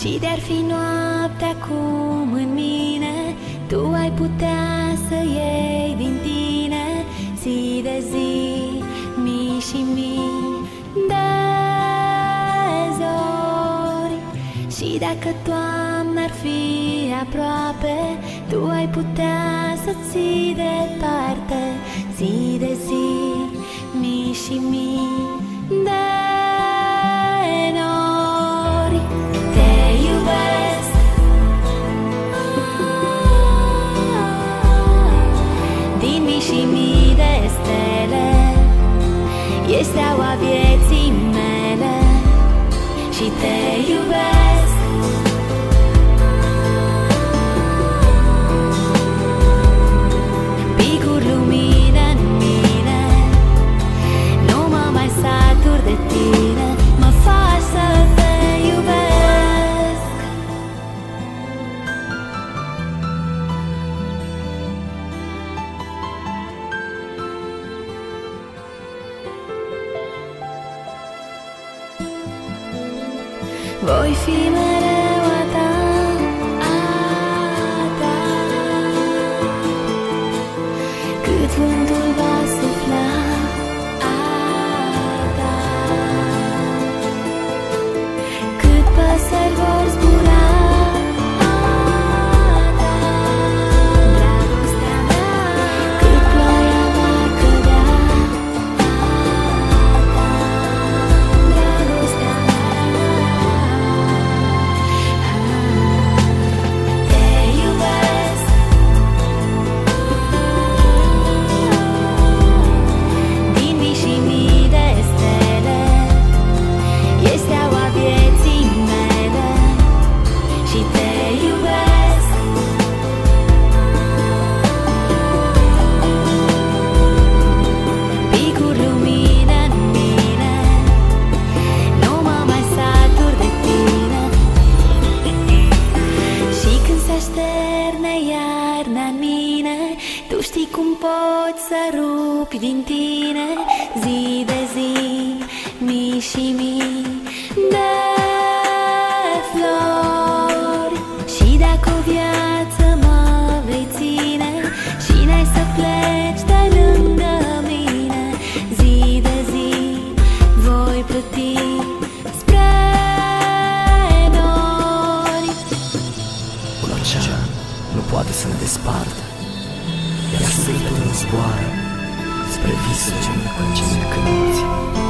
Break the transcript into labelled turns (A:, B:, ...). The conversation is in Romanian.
A: Și de-ar fi noapte acum în mine Tu ai putea să iei din tine Zi de zi, mii și mii de zori. Și dacă toamna ar fi aproape Tu ai putea să ții departe Zi de zi, mii și mii de jest dała wiele. Voi fi mereu iarna în mine Tu știi cum poți să rupi din tine Zi de zi, mii și mii de flori. Și dacă o viață mă vei ține Și n-ai să pleci de lângă mine? Zi de zi voi plăti
B: nu poate să ne despartă. Iar săitul nu zboară Spre visul ce ne cânti